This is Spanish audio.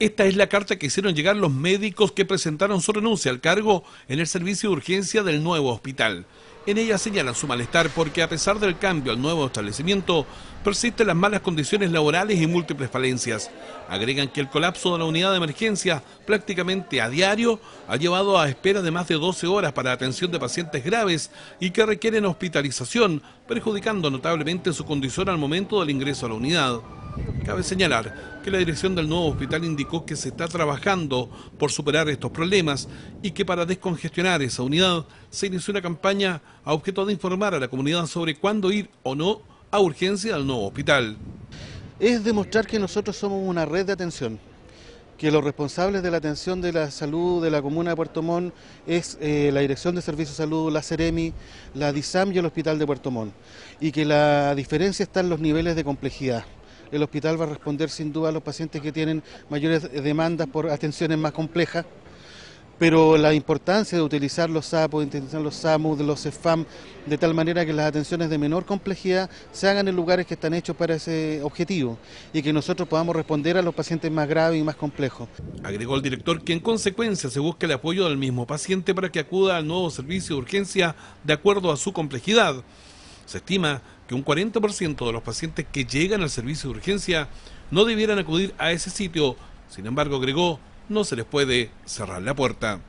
Esta es la carta que hicieron llegar los médicos que presentaron su renuncia al cargo en el servicio de urgencia del nuevo hospital. En ella señalan su malestar porque a pesar del cambio al nuevo establecimiento, persisten las malas condiciones laborales y múltiples falencias. Agregan que el colapso de la unidad de emergencia prácticamente a diario ha llevado a espera de más de 12 horas para atención de pacientes graves y que requieren hospitalización, perjudicando notablemente su condición al momento del ingreso a la unidad. Cabe señalar que la dirección del nuevo hospital indicó que se está trabajando por superar estos problemas y que para descongestionar esa unidad se inició una campaña a objeto de informar a la comunidad sobre cuándo ir o no a urgencia al nuevo hospital. Es demostrar que nosotros somos una red de atención, que los responsables de la atención de la salud de la comuna de Puerto Montt es eh, la Dirección de Servicios de Salud, la Ceremi, la DISAM y el Hospital de Puerto Montt, y que la diferencia está en los niveles de complejidad el hospital va a responder sin duda a los pacientes que tienen mayores demandas por atenciones más complejas, pero la importancia de utilizar los SAPOS, de los SAMU, de los CEFAM, de tal manera que las atenciones de menor complejidad se hagan en lugares que están hechos para ese objetivo y que nosotros podamos responder a los pacientes más graves y más complejos. Agregó el director que en consecuencia se busca el apoyo del mismo paciente para que acuda al nuevo servicio de urgencia de acuerdo a su complejidad. Se estima que un 40% de los pacientes que llegan al servicio de urgencia no debieran acudir a ese sitio. Sin embargo, agregó, no se les puede cerrar la puerta.